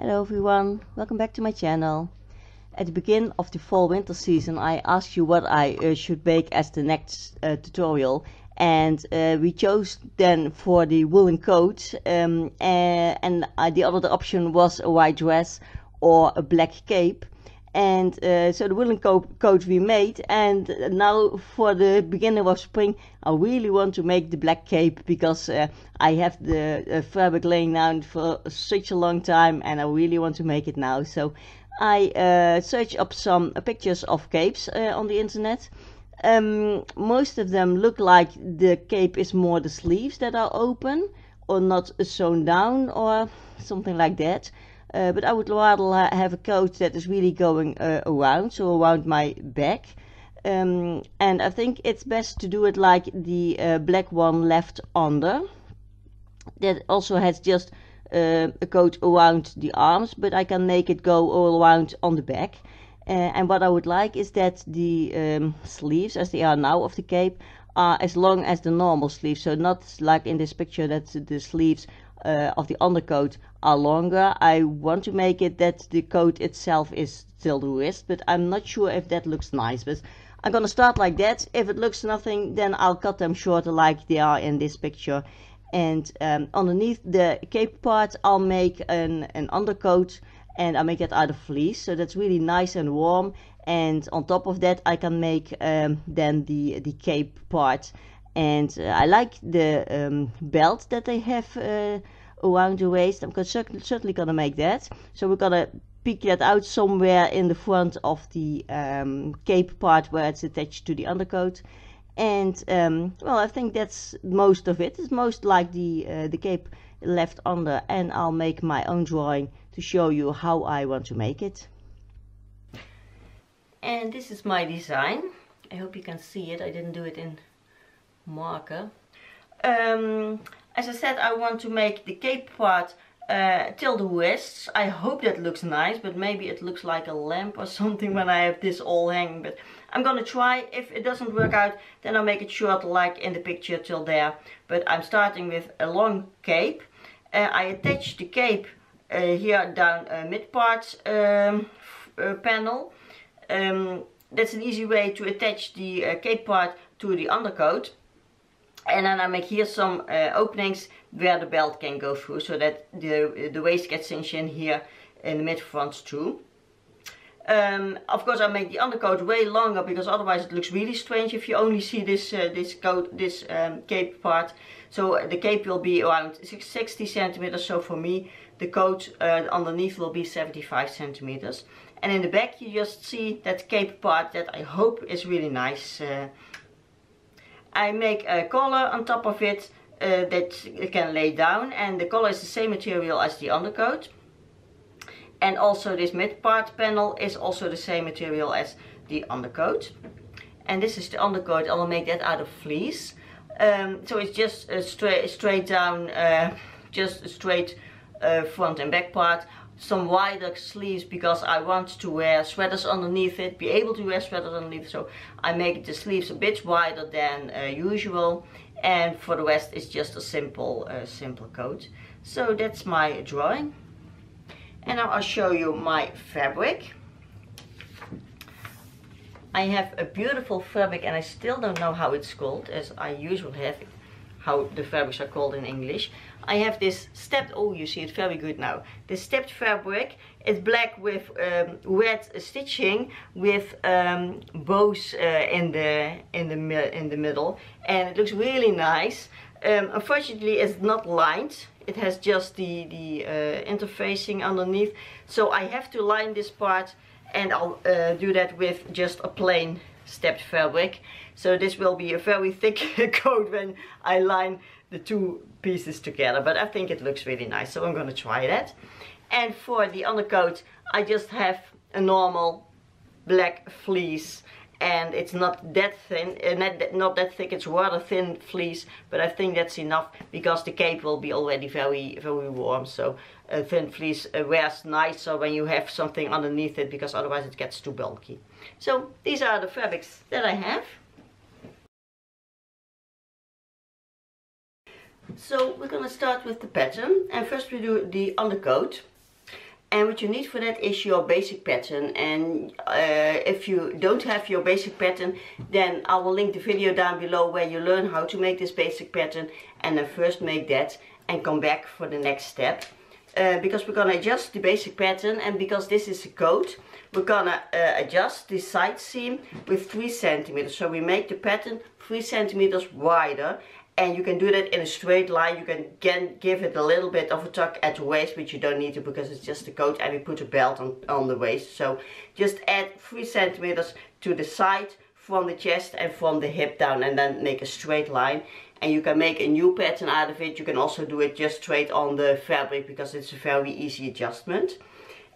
Hello everyone, welcome back to my channel. At the begin of the fall winter season I asked you what I uh, should make as the next uh, tutorial and uh, we chose then for the woolen coat um, and the other option was a white dress or a black cape and uh, so the woolen co coat we made. And now for the beginning of spring I really want to make the black cape because uh, I have the uh, fabric laying down for such a long time and I really want to make it now. So I uh, searched up some pictures of capes uh, on the internet. Um, most of them look like the cape is more the sleeves that are open or not sewn down or something like that uh, but I would rather have a coat that is really going uh, around, so around my back. Um, and I think it's best to do it like the uh, black one left under. That also has just uh, a coat around the arms, but I can make it go all around on the back. Uh, and what I would like is that the um, sleeves, as they are now of the cape, are as long as the normal sleeves. So not like in this picture that the sleeves uh, of the undercoat are longer. I want to make it that the coat itself is still the wrist, but I'm not sure if that looks nice. But I'm gonna start like that. If it looks nothing, then I'll cut them shorter like they are in this picture. And um, underneath the cape part, I'll make an, an undercoat and I make that out of fleece. So that's really nice and warm. And on top of that, I can make um, then the, the cape part and uh, I like the um, belt that they have uh, around the waist. I'm certainly, gonna make that. So we're gonna pick that out somewhere in the front of the um, cape part where it's attached to the undercoat. And um, well, I think that's most of it. It's most like the uh, the cape left under, and I'll make my own drawing to show you how I want to make it. And this is my design. I hope you can see it. I didn't do it in marker. Um, as I said, I want to make the cape part uh, till the wrists. I hope that looks nice, but maybe it looks like a lamp or something when I have this all hanging. But I'm gonna try. If it doesn't work out, then I'll make it short like in the picture till there. But I'm starting with a long cape. Uh, I attach the cape uh, here down uh, mid part um, uh, panel. Um, that's an easy way to attach the uh, cape part to the undercoat and then I make here some uh, openings where the belt can go through so that the, the waist gets cinched in here in the mid front too. Um, of course I make the undercoat way longer because otherwise it looks really strange if you only see this uh, this coat this um, cape part. So the cape will be around 60 centimeters. So for me the coat uh, underneath will be 75 centimeters. And in the back you just see that cape part that I hope is really nice. Uh, I make a collar on top of it uh, that can lay down and the collar is the same material as the undercoat. And also this mid part panel is also the same material as the undercoat. And this is the undercoat, I'll make that out of fleece. Um, so it's just a straight, straight down, uh, just a straight uh, front and back part some wider sleeves because I want to wear sweaters underneath it, be able to wear sweaters underneath. So I make the sleeves a bit wider than uh, usual. And for the rest it's just a simple, uh, simple coat. So that's my drawing. And now I'll show you my fabric. I have a beautiful fabric and I still don't know how it's called as I usually have how the fabrics are called in English. I have this stepped, oh you see it very good now, this stepped fabric. It's black with um, red stitching with um, bows uh, in the in the in the middle, and it looks really nice. Um, unfortunately, it's not lined. It has just the the uh, interfacing underneath, so I have to line this part, and I'll uh, do that with just a plain stepped fabric. So this will be a very thick coat when I line the two pieces together. But I think it looks really nice, so I'm gonna try that. And for the undercoat, I just have a normal black fleece and it's not that thin, uh, not, that, not that thick, it's rather thin fleece, but I think that's enough because the cape will be already very, very warm, so a thin fleece uh, wears nicer when you have something underneath it because otherwise it gets too bulky. So these are the fabrics that I have. So we're going to start with the pattern and first we do the undercoat. And what you need for that is your basic pattern and uh, if you don't have your basic pattern then I will link the video down below where you learn how to make this basic pattern and then first make that and come back for the next step. Uh, because we're gonna adjust the basic pattern and because this is a coat we're gonna uh, adjust the side seam with 3 centimeters. So we make the pattern 3 centimeters wider and you can do that in a straight line. You can again give it a little bit of a tuck at the waist but you don't need to because it's just a coat and we put a belt on, on the waist. So just add 3 centimeters to the side from the chest and from the hip down and then make a straight line. And you can make a new pattern out of it. You can also do it just straight on the fabric because it's a very easy adjustment.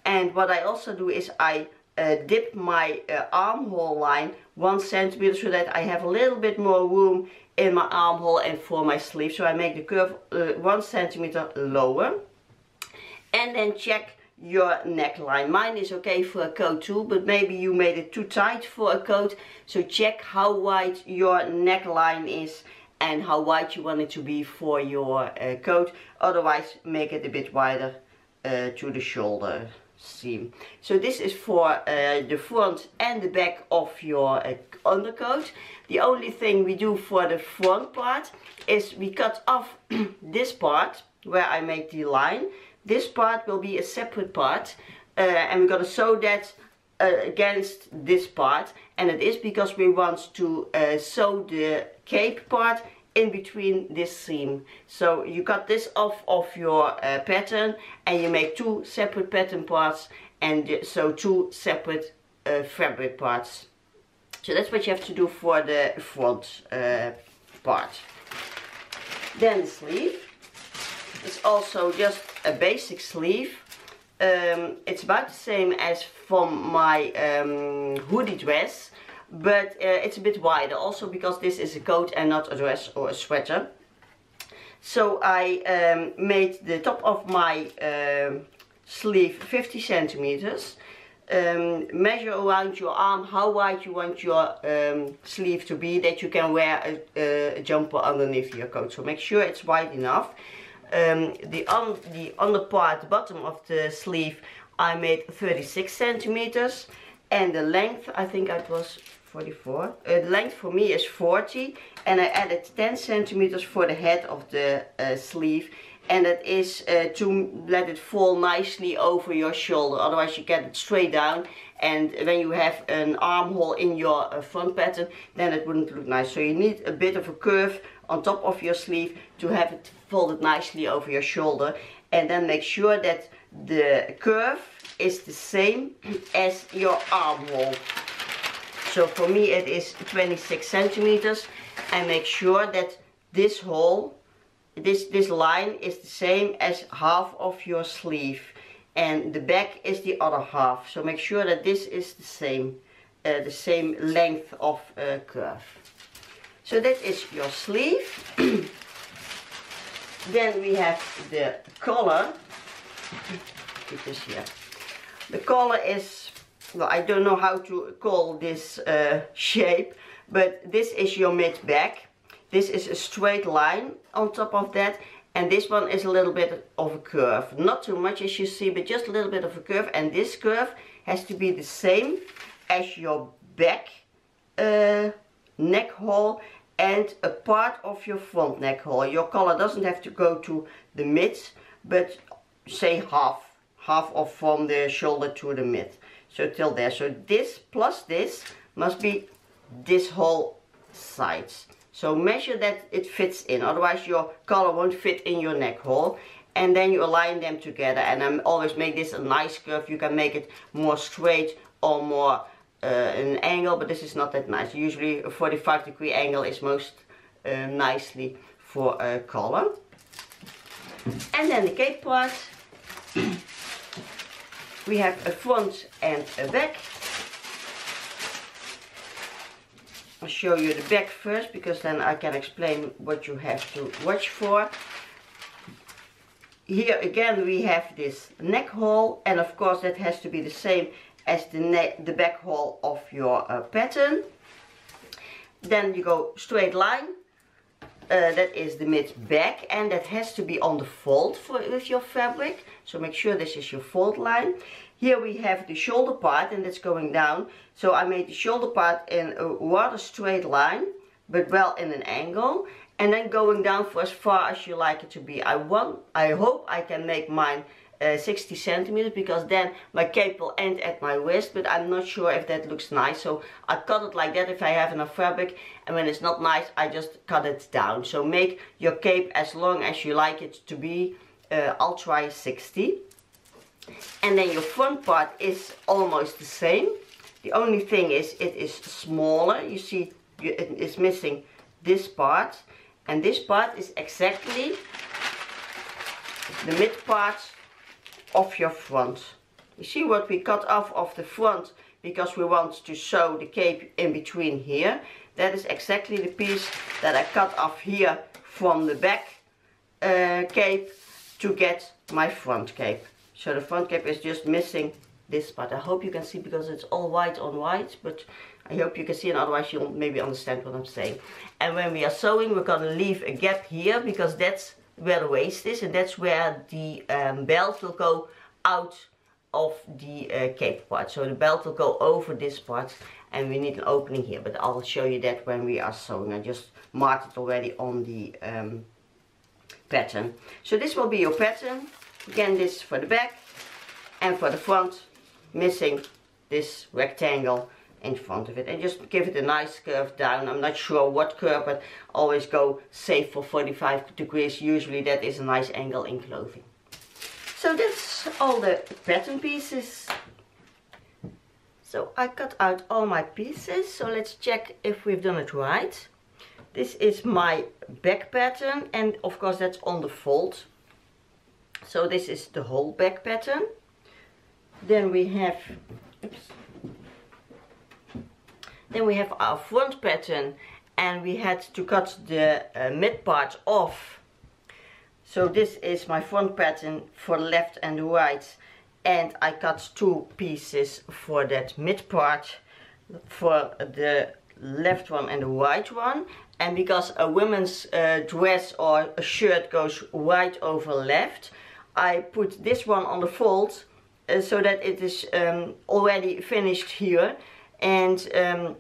And what I also do is I uh, dip my uh, armhole line one centimeter so that I have a little bit more room in my armhole and for my sleeve. So I make the curve uh, one centimeter lower. And then check your neckline. Mine is okay for a coat too, but maybe you made it too tight for a coat. So check how wide your neckline is and how wide you want it to be for your uh, coat. Otherwise, make it a bit wider uh, to the shoulder seam. So this is for uh, the front and the back of your uh, undercoat. The only thing we do for the front part is we cut off this part where I make the line. This part will be a separate part uh, and we're going to sew that uh, against this part and it is because we want to uh, sew the cape part in between this seam. So you cut this off of your uh, pattern and you make two separate pattern parts and so two separate uh, fabric parts. So that's what you have to do for the front uh, part. Then the sleeve. It's also just a basic sleeve. Um, it's about the same as from my um, hoodie dress but uh, it's a bit wider. Also because this is a coat and not a dress or a sweater. So I um, made the top of my um, sleeve 50 centimeters. Um, measure around your arm how wide you want your um, sleeve to be that you can wear a, a, jumper underneath your coat. So make sure it's wide enough. Um, the, un the under part bottom of the sleeve I made 36 centimeters. And the length I think it was 44. Uh, the length for me is 40 and I added 10 centimeters for the head of the uh, sleeve and that is uh, to let it fall nicely over your shoulder otherwise you get it straight down and when you have an armhole in your uh, front pattern then it wouldn't look nice so you need a bit of a curve on top of your sleeve to have it folded nicely over your shoulder and then make sure that the curve is the same as your armhole so for me it is 26 centimeters and make sure that this hole, this, this line is the same as half of your sleeve and the back is the other half. So make sure that this is the same, uh, the same length of uh, curve. So that is your sleeve. then we have the collar. Keep this here. The collar is I don't know how to call this uh, shape, but this is your mid back. This is a straight line on top of that. And this one is a little bit of a curve. Not too much as you see, but just a little bit of a curve. And this curve has to be the same as your back uh, neck hole and a part of your front neck hole. Your collar doesn't have to go to the mid, but say half. Half of from the shoulder to the mid so till there. So this plus this must be this whole sides. So measure that it fits in. Otherwise your collar won't fit in your neck hole. And then you align them together. And I always make this a nice curve. You can make it more straight or more uh, an angle but this is not that nice. Usually a 45 degree angle is most uh, nicely for a collar and then the cape part we have a front and a back. I'll show you the back first because then I can explain what you have to watch for. Here again we have this neck hole and of course that has to be the same as the, neck, the back hole of your uh, pattern. Then you go straight line uh, that is the mid back and that has to be on the fold for, with your fabric. So make sure this is your fold line. Here we have the shoulder part and that's going down. So I made the shoulder part in a rather straight line, but well in an angle. And then going down for as far as you like it to be. I want, I hope I can make mine uh, 60 centimeters because then my cape will end at my wrist but I'm not sure if that looks nice. So I cut it like that if I have enough fabric and when it's not nice I just cut it down. So make your cape as long as you like it to be uh, I'll try 60 and then your front part is almost the same. The only thing is it is smaller. You see it is missing this part. And this part is exactly the mid part of your front. You see what we cut off of the front because we want to sew the cape in between here. That is exactly the piece that I cut off here from the back uh, cape to get my front cape. So the front cape is just missing this part. I hope you can see because it's all white on white, but I hope you can see and otherwise you'll maybe understand what I'm saying. And when we are sewing, we're to leave a gap here because that's where the waist is and that's where the um, belt will go out of the uh, cape part. So the belt will go over this part and we need an opening here but I'll show you that when we are sewing. I just marked it already on the um, pattern. So this will be your pattern. Again this for the back and for the front missing this rectangle in front of it. And just give it a nice curve down. I'm not sure what curve but always go safe for 45 degrees. Usually that is a nice angle in clothing. So that's all the pattern pieces. So I cut out all my pieces. So let's check if we've done it right. This is my back pattern and of course that's on the fold. So this is the whole back pattern. Then we have oops, then we have our front pattern and we had to cut the uh, mid part off. So this is my front pattern for left and right and I cut two pieces for that mid part for the left one and the right one and because a woman's uh, dress or a shirt goes right over left I put this one on the fold uh, so that it is um, already finished here and um,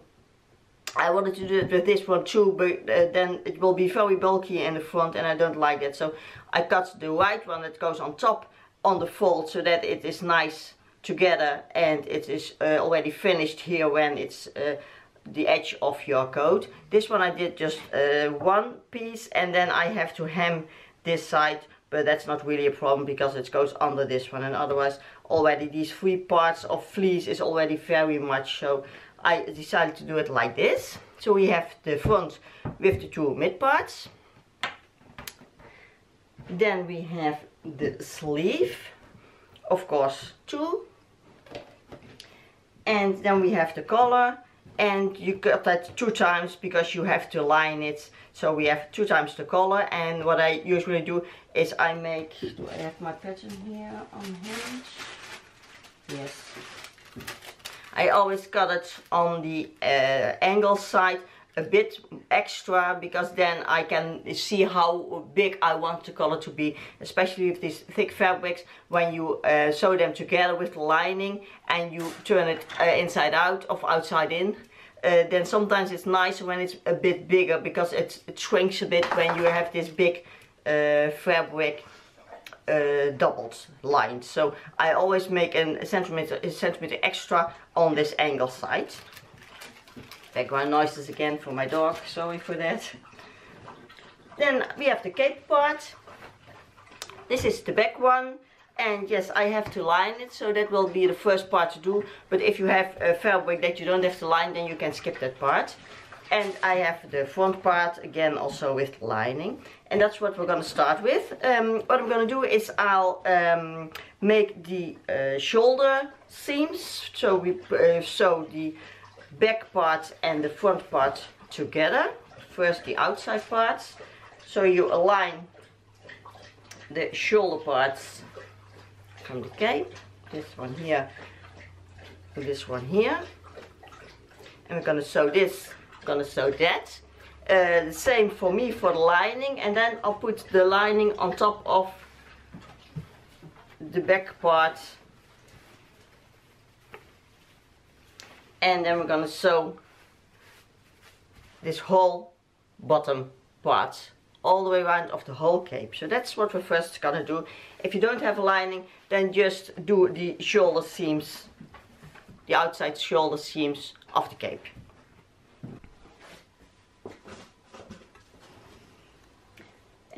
I wanted to do it with this one too but uh, then it will be very bulky in the front and I don't like it so I cut the white one that goes on top on the fold so that it is nice together and it is uh, already finished here when it's uh, the edge of your coat. This one I did just uh, one piece and then I have to hem this side but that's not really a problem because it goes under this one and otherwise already these three parts of fleece is already very much so I decided to do it like this. So we have the front with the two mid parts. Then we have the sleeve of course two. And then we have the collar. And you cut that two times because you have to line it. So we have two times the collar. And what I usually do is I make do I have my pattern here on hand yes. I always cut it on the uh, angle side a bit extra because then I can see how big I want the color to be especially with these thick fabrics. When you uh, sew them together with lining and you turn it uh, inside out or outside in uh, then sometimes it's nicer when it's a bit bigger because it, it shrinks a bit when you have this big uh, fabric uh, doubled line. So I always make a centimeter, a centimeter extra on this angle side. Background noises again for my dog sorry for that. Then we have the cape part. This is the back one. And yes I have to line it so that will be the first part to do. But if you have a fabric that you don't have to line then you can skip that part and I have the front part again also with lining. And that's what we're gonna start with. Um, what I'm gonna do is I'll um, make the uh, shoulder seams. So we uh, sew the back part and the front part together. First the outside parts. So you align the shoulder parts from the cape. This one here this one here. And we're gonna sew this gonna sew that. Uh, the same for me for the lining and then I'll put the lining on top of the back part. And then we're gonna sew this whole bottom part all the way around of the whole cape. So that's what we're first gonna do. If you don't have a lining then just do the shoulder seams the outside shoulder seams of the cape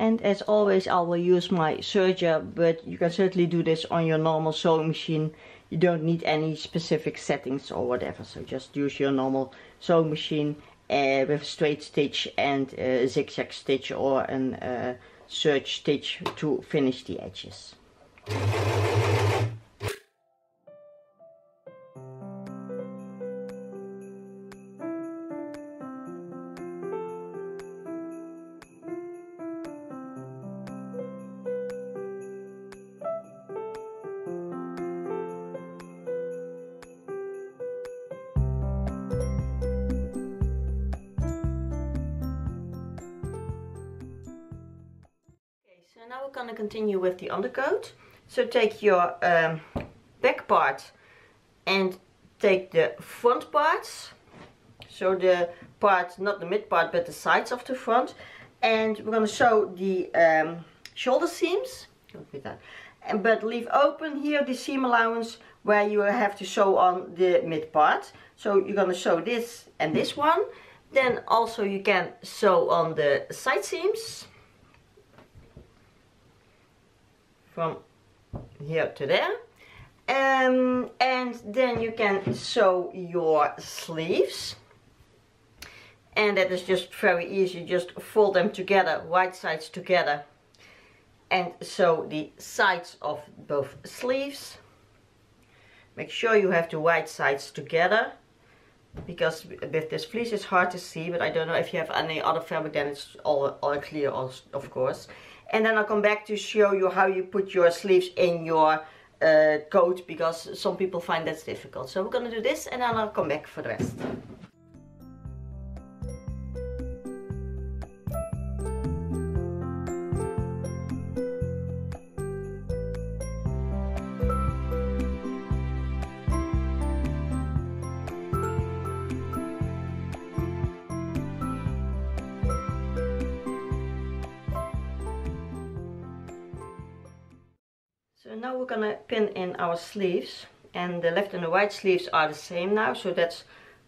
and as always I will use my serger but you can certainly do this on your normal sewing machine. You don't need any specific settings or whatever so just use your normal sewing machine uh, with straight stitch and a zigzag stitch or a uh, serge stitch to finish the edges undercoat. So take your um, back part and take the front parts. So the part, not the mid part, but the sides of the front. And we're going to sew the um, shoulder seams. And, but leave open here the seam allowance where you have to sew on the mid part. So you're going to sew this and this one. Then also you can sew on the side seams. From here to there. Um, and then you can sew your sleeves. And that is just very easy. Just fold them together right sides together and sew the sides of both sleeves. Make sure you have the right sides together because with this fleece it's hard to see but I don't know if you have any other fabric then it's all, all clear of course and then I'll come back to show you how you put your sleeves in your uh, coat because some people find that's difficult. So we're gonna do this and then I'll come back for the rest. Now we're gonna pin in our sleeves and the left and the right sleeves are the same now so that's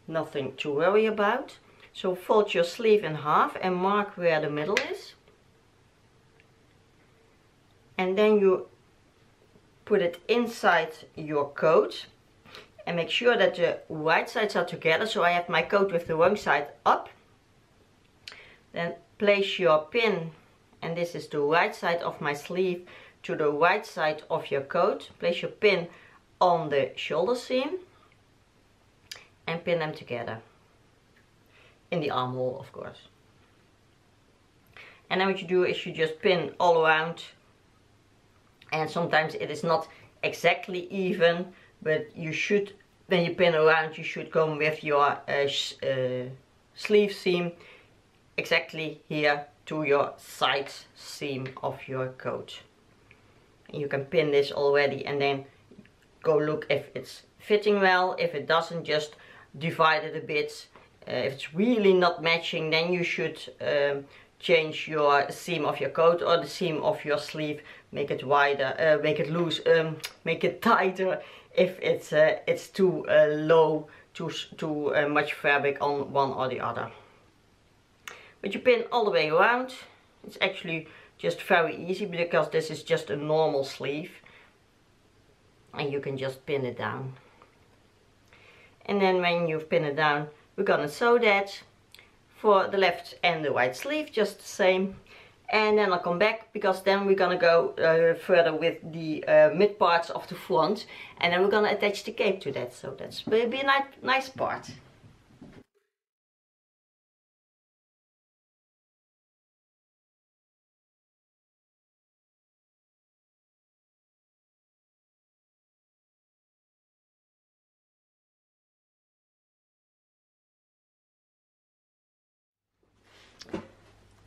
nothing to worry about. So fold your sleeve in half and mark where the middle is. And then you put it inside your coat and make sure that the right sides are together so I have my coat with the wrong side up. Then place your pin and this is the right side of my sleeve to the right side of your coat. Place your pin on the shoulder seam and pin them together. In the armhole of course. And then what you do is you just pin all around and sometimes it is not exactly even but you should when you pin around you should come with your uh, uh, sleeve seam exactly here to your side seam of your coat you can pin this already and then go look if it's fitting well. If it doesn't just divide it a bit. Uh, if it's really not matching then you should um, change your seam of your coat or the seam of your sleeve. Make it wider uh, make it loose um, make it tighter if it's uh, it's too uh, low too too uh, much fabric on one or the other. But you pin all the way around. It's actually just very easy because this is just a normal sleeve. And you can just pin it down. And then when you've pinned it down we're gonna sew that for the left and the right sleeve just the same. And then I'll come back because then we're gonna go uh, further with the uh, mid parts of the front. And then we're gonna attach the cape to that. So that's will be a nice, nice part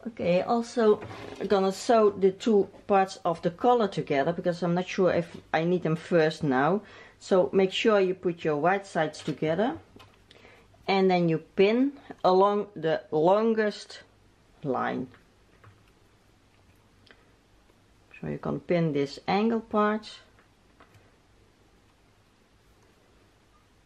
Okay, also I'm gonna sew the two parts of the collar together because I'm not sure if I need them first now. So make sure you put your white sides together and then you pin along the longest line. So you can pin this angle part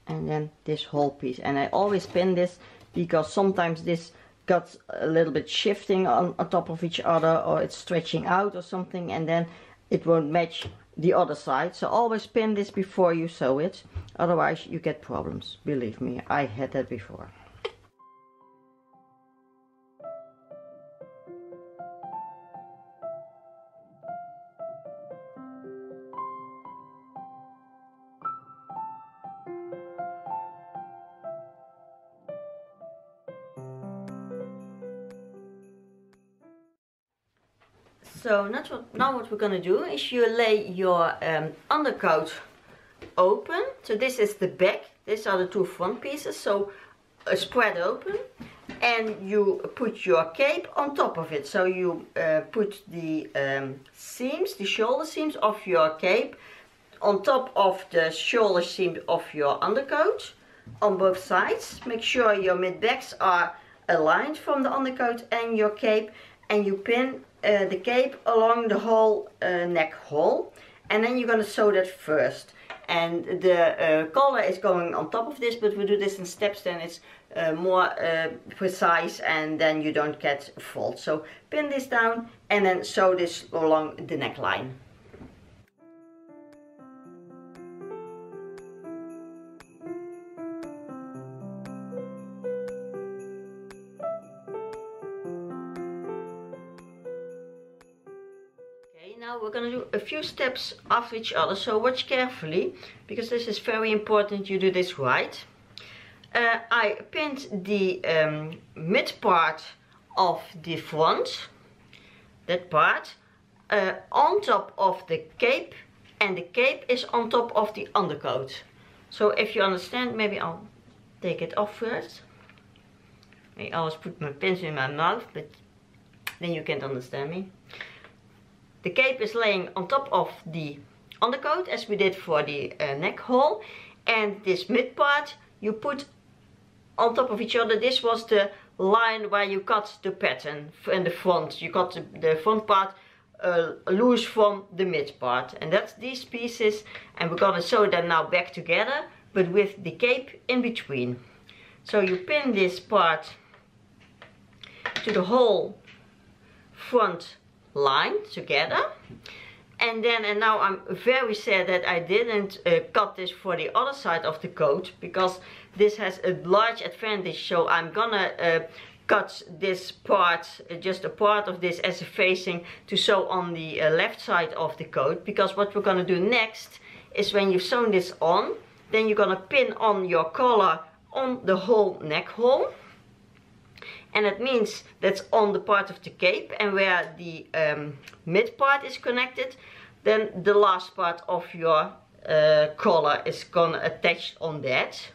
and then this whole piece and I always pin this because sometimes this got a little bit shifting on, on top of each other or it's stretching out or something and then it won't match the other side. So always pin this before you sew it. Otherwise you get problems believe me. I had that before now what we're gonna do is you lay your um, undercoat open. So this is the back, these are the two front pieces, so uh, spread open. And you put your cape on top of it. So you uh, put the um, seams, the shoulder seams of your cape on top of the shoulder seam of your undercoat on both sides. Make sure your mid-backs are aligned from the undercoat and your cape and you pin uh, the cape along the whole uh, neck hole and then you're going to sew that first. And the uh, collar is going on top of this but we do this in steps then it's uh, more uh, precise and then you don't get fault. So pin this down and then sew this along the neckline steps after each other. So watch carefully because this is very important you do this right. Uh, I pinned the um, mid part of the front that part uh, on top of the cape and the cape is on top of the undercoat. So if you understand maybe I'll take it off first. I always put my pins in my mouth but then you can't understand me the cape is laying on top of the undercoat as we did for the uh, neck hole. And this mid part you put on top of each other. This was the line where you cut the pattern in the front. You cut the, the front part uh, loose from the mid part. And that's these pieces. And we're gonna sew them now back together, but with the cape in between. So you pin this part to the whole front line together. And then and now I'm very sad that I didn't uh, cut this for the other side of the coat because this has a large advantage. So I'm gonna uh, cut this part uh, just a part of this as a facing to sew on the uh, left side of the coat. Because what we're gonna do next is when you've sewn this on then you're gonna pin on your collar on the whole neck hole and it means that's on the part of the cape and where the um, mid part is connected then the last part of your uh, collar is gonna attach on that.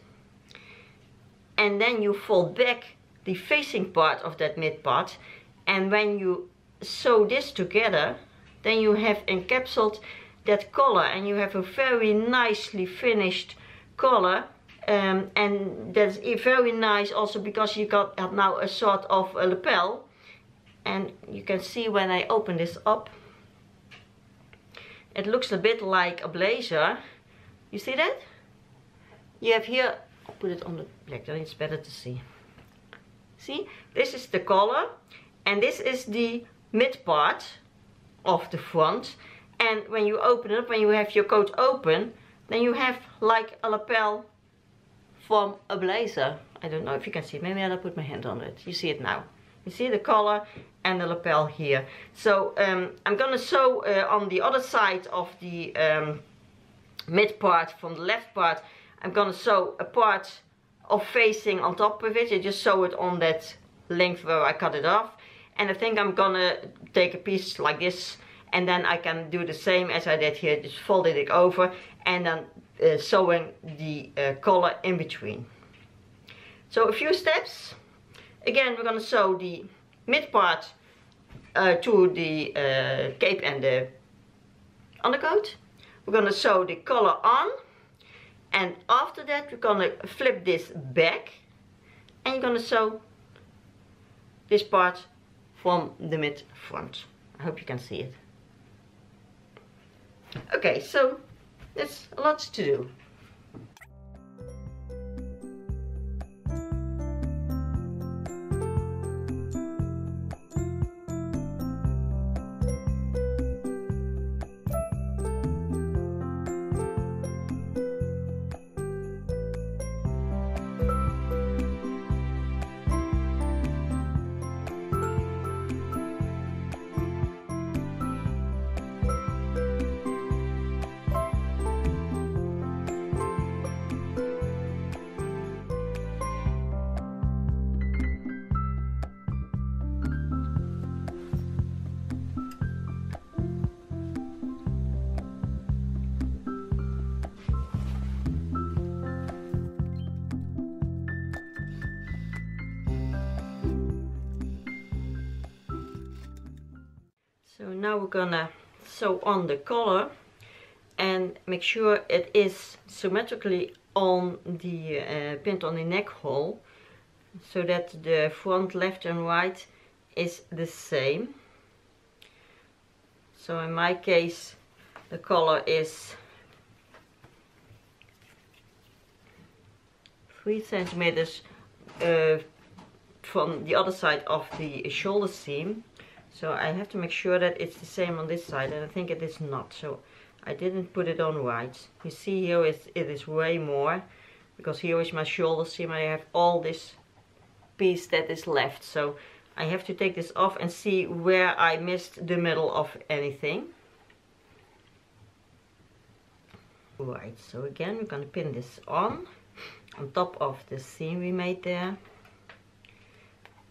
And then you fold back the facing part of that mid part. And when you sew this together then you have encapsulated that collar and you have a very nicely finished collar um, and that's very nice also because you got now a sort of a lapel. And you can see when I open this up it looks a bit like a blazer. You see that? You have here I'll put it on the black then it's better to see. See? This is the collar and this is the mid part of the front. And when you open it up when you have your coat open then you have like a lapel from a blazer. I don't know if you can see it. Maybe I'll put my hand on it. You see it now. You see the collar and the lapel here. So um, I'm gonna sew uh, on the other side of the um, mid part from the left part. I'm gonna sew a part of facing on top of it. I just sew it on that length where I cut it off. And I think I'm gonna take a piece like this and then I can do the same as I did here. Just fold it over and then uh, sewing the uh, collar in between. So a few steps. Again, we're going to sew the mid part uh, to the uh, cape and the undercoat. We're gonna sew the collar on and after that we're gonna flip this back and you're gonna sew this part from the mid front. I hope you can see it. Okay, so there's a lot to do. Gonna sew on the collar and make sure it is symmetrically on the uh, pinned on the neck hole so that the front left and right is the same. So in my case the collar is three centimeters uh, from the other side of the shoulder seam so I have to make sure that it's the same on this side and I think it is not. So I didn't put it on right. You see here it is way more because here is my shoulder seam. I have all this piece that is left. So I have to take this off and see where I missed the middle of anything. Right, so again we're going to pin this on, on top of the seam we made there.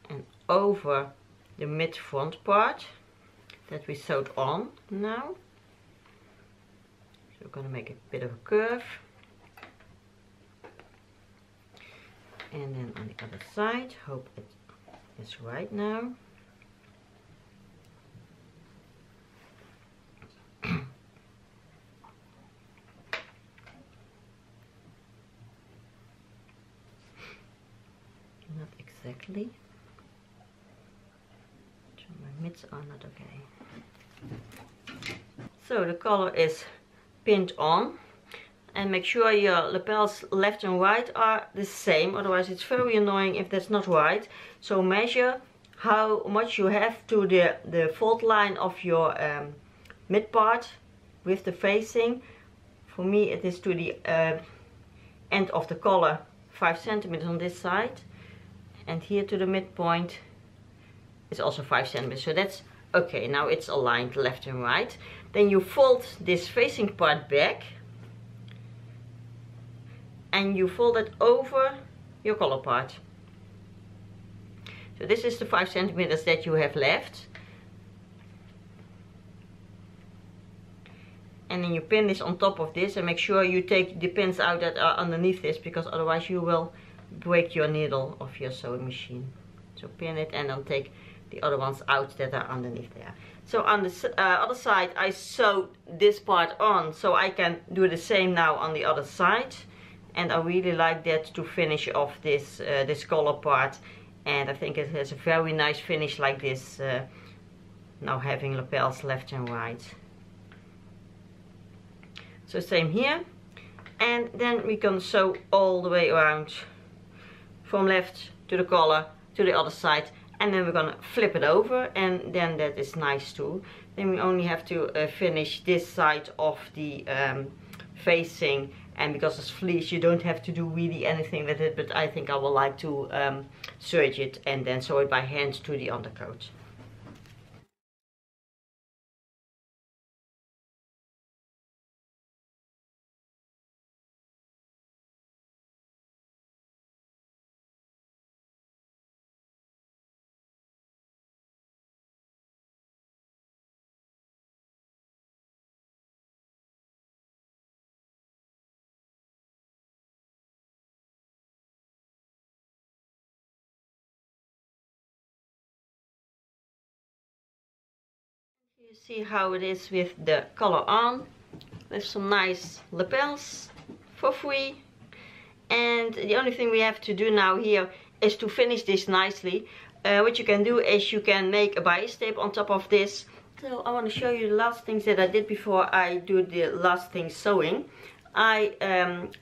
And over the mid front part that we sewed on now. So we're going to make a bit of a curve. And then on the other side, hope it is right now. Not exactly mids are not okay. So the collar is pinned on. And make sure your lapels left and right are the same otherwise it's very annoying if that's not right. So measure how much you have to the the fold line of your um, mid part with the facing. For me it is to the uh, end of the collar 5 centimeters on this side. And here to the midpoint is also 5 centimeters. So that's okay. Now it's aligned left and right. Then you fold this facing part back. And you fold it over your collar part. So this is the 5 centimeters that you have left. And then you pin this on top of this and make sure you take the pins out that are underneath this because otherwise you will break your needle of your sewing machine. So pin it and then take the other ones out that are underneath there. So on the uh, other side I sewed this part on so I can do the same now on the other side. And I really like that to finish off this, uh, this collar part. And I think it has a very nice finish like this. Uh, now having lapels left and right. So same here. And then we can sew all the way around from left to the collar to the other side and then we're gonna flip it over and then that is nice too. Then we only have to uh, finish this side of the um, facing and because it's fleece you don't have to do really anything with it but I think I would like to um, serge it and then sew it by hand to the undercoat You see how it is with the collar on. With some nice lapels for free. And the only thing we have to do now here is to finish this nicely. Uh, what you can do is you can make a bias tape on top of this. So I want to show you the last things that I did before I do the last thing sewing. I um,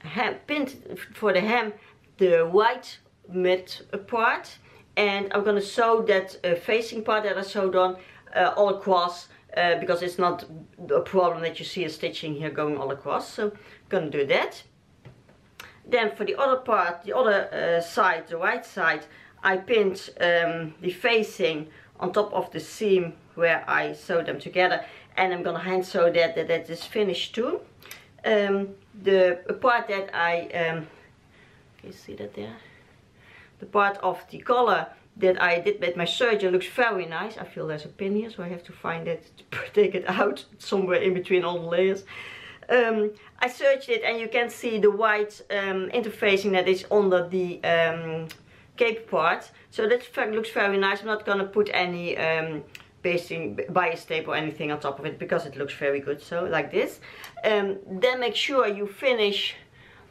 pinned for the hem the white mid part and I'm gonna sew that uh, facing part that I sewed on uh, all across uh, because it's not a problem that you see a stitching here going all across so I'm gonna do that. Then for the other part the other uh, side the right side I pinned um, the facing on top of the seam where I sewed them together and I'm gonna hand sew that that, that is finished too. Um, the part that I um, you see that there? The part of the collar that I did with my serger looks very nice. I feel there's a pin here, so I have to find it to take it out somewhere in between all the layers. Um, I searched it and you can see the white um, interfacing that is under the um, cape part. So that looks very nice. I'm not going to put any um, basting, bias tape or anything on top of it because it looks very good. So like this. Um, then make sure you finish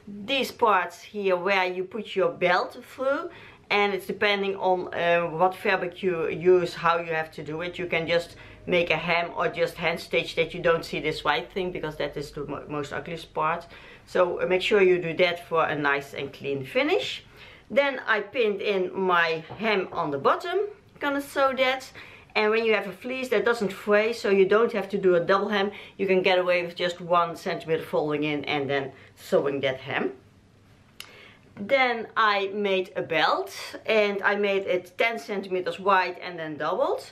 these parts here where you put your belt through and it's depending on uh, what fabric you use how you have to do it. You can just make a hem or just hand stitch that you don't see this white thing because that is the mo most ugliest part. So uh, make sure you do that for a nice and clean finish. Then I pinned in my hem on the bottom gonna sew that. And when you have a fleece that doesn't fray, so you don't have to do a double hem, you can get away with just one centimeter folding in and then sewing that hem. Then I made a belt and I made it 10 centimeters wide and then doubled.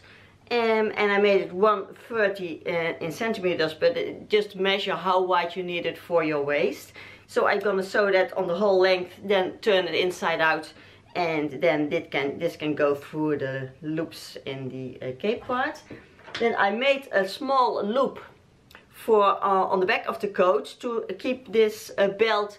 Um, and I made it 130 uh, in centimeters, but just measure how wide you need it for your waist. So I'm gonna sew that on the whole length, then turn it inside out and then this can this can go through the loops in the uh, cape part then I made a small loop for uh, on the back of the coat to keep this uh, belt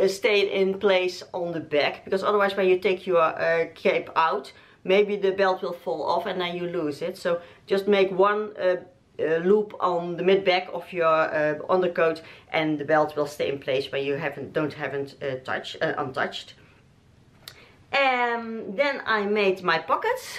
uh, stay in place on the back because otherwise when you take your uh, cape out maybe the belt will fall off and then you lose it so just make one uh, loop on the mid back of your undercoat and the belt will stay in place when you haven't don't haven't touch untouched and then I made my pockets.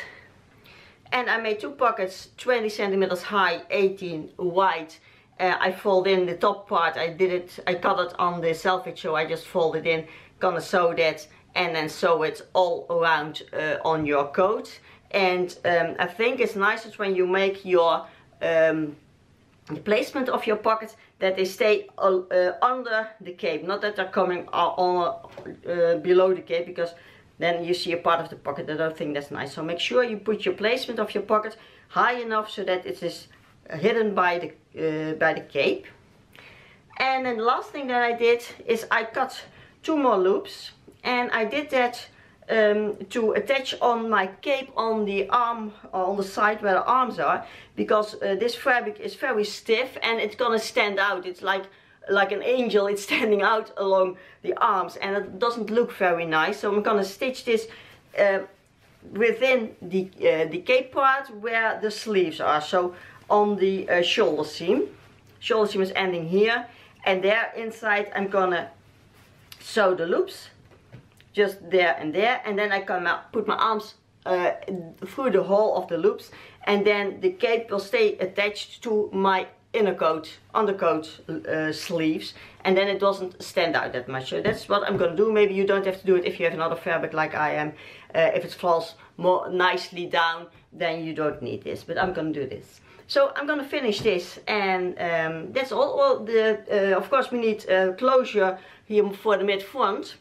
And I made two pockets 20 centimeters high, 18 wide. Uh, I fold in the top part. I did it, I cut it on the selvage, so I just fold it in. Gonna sew that and then sew it all around uh, on your coat. And um, I think it's nicest when you make your um, placement of your pockets that they stay uh, under the cape, not that they're coming on uh, below the cape because then you see a part of the pocket. I don't think that's nice. So make sure you put your placement of your pocket high enough so that it is hidden by the, uh, by the cape. And then the last thing that I did is I cut two more loops. And I did that um, to attach on my cape on the arm, on the side where the arms are. Because uh, this fabric is very stiff and it's gonna stand out. It's like like an angel it's standing out along the arms and it doesn't look very nice so I'm gonna stitch this uh, within the, uh, the cape part where the sleeves are so on the uh, shoulder seam shoulder seam is ending here and there inside I'm gonna sew the loops just there and there and then I can put my arms uh, through the hole of the loops and then the cape will stay attached to my inner coat, undercoat uh, sleeves and then it doesn't stand out that much. So that's what I'm gonna do. Maybe you don't have to do it if you have another fabric like I am. Uh, if it falls more nicely down then you don't need this, but I'm gonna do this. So I'm gonna finish this and um, that's all. Well, the, uh, of course we need uh, closure here for the mid front.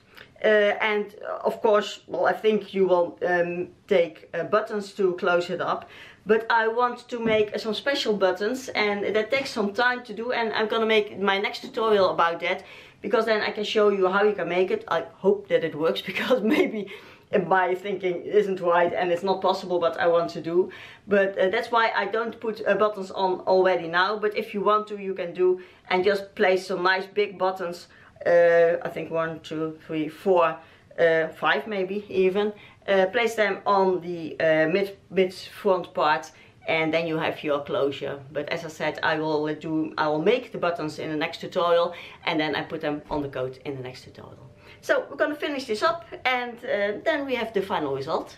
Uh, and of course, well, I think you will um, take uh, buttons to close it up but I want to make some special buttons and that takes some time to do and I'm gonna make my next tutorial about that because then I can show you how you can make it. I hope that it works because maybe my thinking isn't right and it's not possible what I want to do. But uh, that's why I don't put uh, buttons on already now. But if you want to you can do and just place some nice big buttons uh, I think one two three four uh, five maybe even. Uh, place them on the uh, mid, mid front part and then you have your closure. But as I said I will do I will make the buttons in the next tutorial and then I put them on the coat in the next tutorial so we're gonna finish this up and uh, then we have the final result.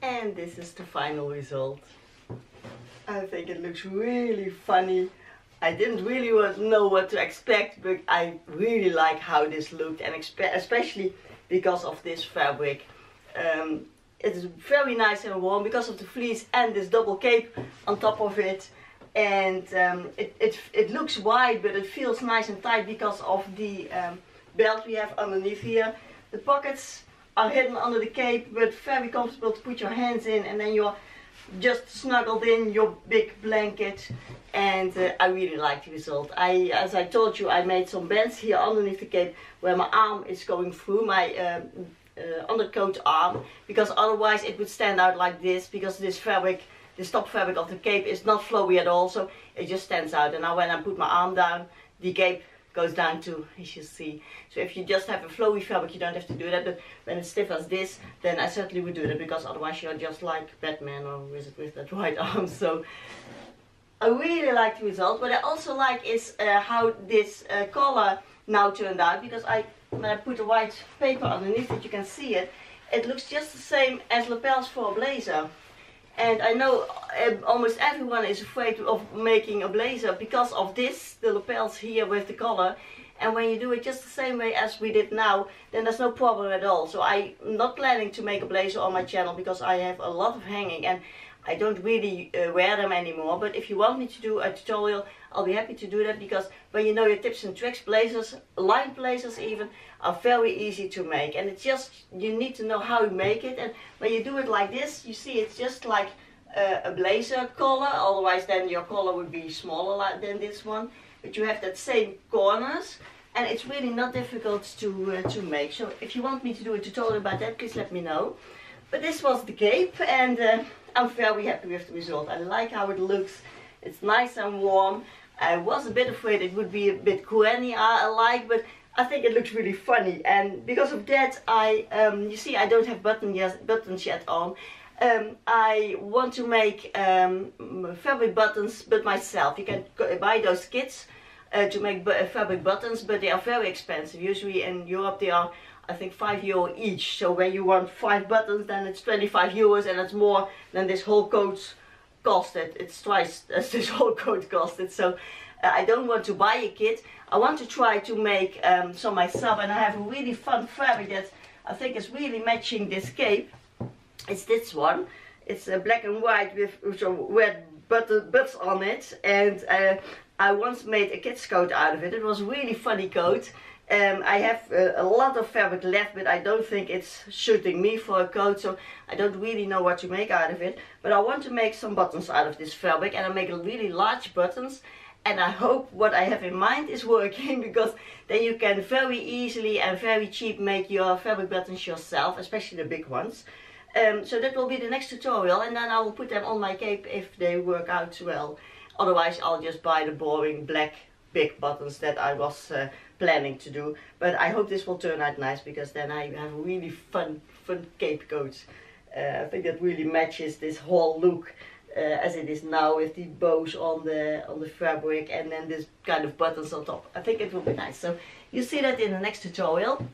And this is the final result. I think it looks really funny. I didn't really know what to expect but I really like how this looked and especially because of this fabric. Um, it is very nice and warm because of the fleece and this double cape on top of it. And um, it, it, it looks wide but it feels nice and tight because of the um, belt we have underneath here the pockets are hidden under the cape but very comfortable to put your hands in and then you're just snuggled in your big blanket and uh, I really like the result. I, as I told you, I made some bands here underneath the cape where my arm is going through my uh, uh, undercoat arm because otherwise it would stand out like this because this fabric the top fabric of the cape is not flowy at all so it just stands out and now when I put my arm down the cape goes down too as you see. So if you just have a flowy fabric you don't have to do that but when it's stiff as this then I certainly would do that because otherwise you're just like Batman or Wizard with that white arm. So I really like the result what I also like is uh, how this uh, collar now turned out because I when I put a white paper underneath it you can see it it looks just the same as lapels for a blazer and I know um, almost everyone is afraid of making a blazer because of this the lapels here with the collar. And when you do it just the same way as we did now then there's no problem at all. So I'm not planning to make a blazer on my channel because I have a lot of hanging. And I don't really uh, wear them anymore but if you want me to do a tutorial I'll be happy to do that because when you know your tips and tricks blazers, line blazers even, are very easy to make. And it's just you need to know how you make it. And when you do it like this you see it's just like uh, a blazer collar. Otherwise then your collar would be smaller than this one. But you have that same corners. And it's really not difficult to uh, to make. So if you want me to do a tutorial about that please let me know. But this was the cape and uh, I'm very happy with the result I like how it looks. It's nice and warm. I was a bit afraid it would be a bit granny I like but I think it looks really funny. And because of that I um, you see I don't have button yet, buttons yet on. Um, I want to make um, fabric buttons but myself. You can buy those kits uh, to make fabric buttons but they are very expensive. Usually in Europe they are I think 5 euro each so when you want 5 buttons then it's 25 euros and it's more than this whole coat costed it's twice as this whole coat costed so uh, I don't want to buy a kit. I want to try to make um, some myself and I have a really fun fabric that I think is really matching this cape. It's this one. It's black and white with, some red button, on it and uh, I once made a kid's coat out of it. It was a really funny coat. Um, I have uh, a lot of fabric left but I don't think it's suiting me for a coat so I don't really know what to make out of it but I want to make some buttons out of this fabric and I make really large buttons and I hope what I have in mind is working because then you can very easily and very cheap make your fabric buttons yourself, especially the big ones. Um, so that will be the next tutorial and then I will put them on my cape if they work out well. Otherwise I'll just buy the boring black big buttons that I was uh, planning to do. But I hope this will turn out nice because then I have really fun, fun cape coat. Uh, I think that really matches this whole look uh, as it is now with the bows on the on the fabric and then this kind of buttons on top. I think it will be nice. So you see that in the next tutorial.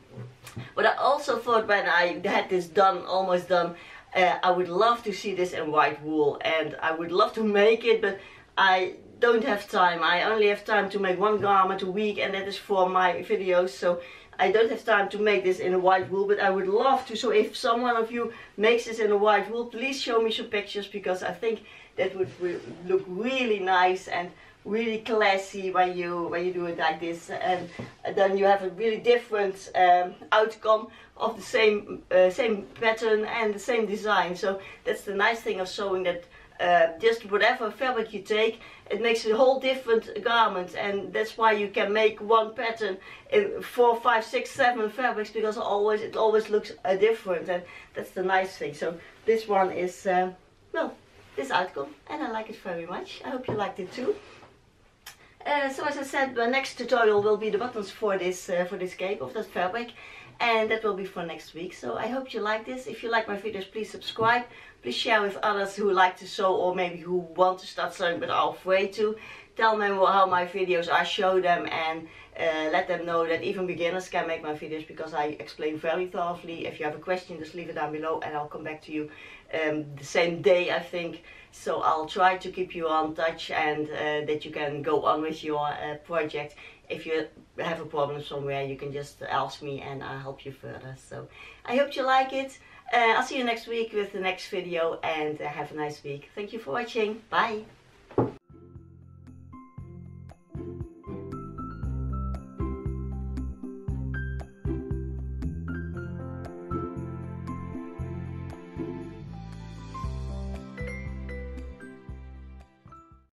But I also thought when I had this done, almost done, uh, I would love to see this in white wool and I would love to make it but I don't have time. I only have time to make one garment a week and that is for my videos so I don't have time to make this in a white wool, but I would love to. So if someone of you makes this in a white wool, please show me some pictures because I think that would re look really nice and really classy when you when you do it like this and then you have a really different um, outcome of the same uh, same pattern and the same design so that's the nice thing of sewing that uh, just whatever fabric you take it makes a whole different garment and that's why you can make one pattern in four five six seven fabrics because always it always looks uh, different and that's the nice thing so this one is uh, well this outcome and I like it very much I hope you liked it too uh, so as I said the next tutorial will be the buttons for this uh, for this cape of that fabric and that will be for next week. So I hope you like this. If you like my videos, please subscribe. Please share with others who like to sew or maybe who want to start sewing but are afraid to. Tell them how my videos are, show them and uh, let them know that even beginners can make my videos because I explain very thoroughly. If you have a question, just leave it down below and I'll come back to you um, the same day, I think. So I'll try to keep you on touch and uh, that you can go on with your uh, project. If you have a problem somewhere, you can just ask me and I'll help you further. So I hope you like it. Uh, I'll see you next week with the next video and uh, have a nice week. Thank you for watching. Bye.